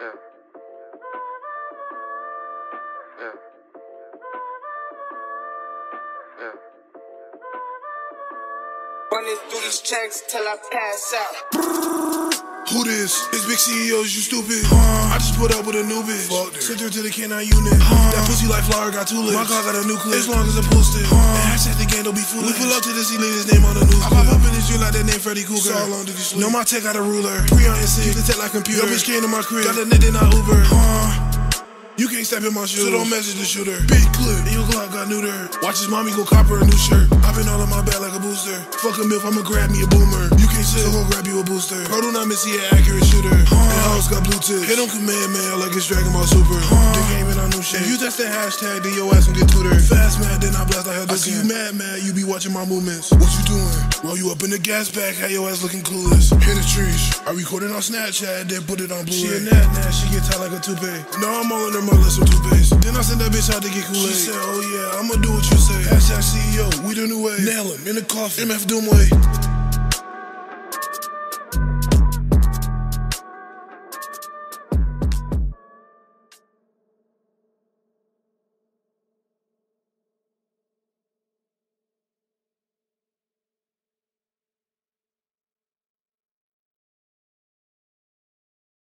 Yeah. Yeah. Yeah. Running through these checks till I pass out. Who this? It's big CEOs, you stupid. Huh? I just put up with a new bitch. Fuck Sent her to the canine unit. Huh? That pussy like flower got two lips. My car got a new clip. As long as I post it. Huh? And hashtag the game don't be foolish. We pull up to this, he leave his name on the news. I pop up in this joint like that name Freddy Krueger. So long did you sleep? Know my tech got a ruler. Pre on NC. The tech like computer. Yo, bitch came to my crib. Got a nigga not Uber. Huh? You can't step in my shoes, so don't message the shooter. Big clip, and your Glock got neuter. Watch his mommy go cop her a new shirt. i been all on my back like a booster. Fuck a milf, I'ma grab me a boomer. You can't sit, so go grab you a booster. Pro do not miss, he an accurate shooter. Huh. And house got blue tips. Hit on command, man, like it's Dragon Ball Super. Huh. Shit. If you test the hashtag, then your ass gon' get tutored. Fast mad, then I blast, I had to I see you mad, mad, you be watching my movements. What you doing? Roll you up in the gas bag, had your ass looking clueless. Hit the trees. I recorded on Snapchat, then put it on Blu-ray. She a nat nat, she get tight like a toupee. No, I'm all in her mother, some toupees. Then I sent that bitch out to get Kool-Aid. She said, oh yeah, I'ma do what you say. Hashtag CEO, we the new way. Nail him in the coffin, MF Doomway.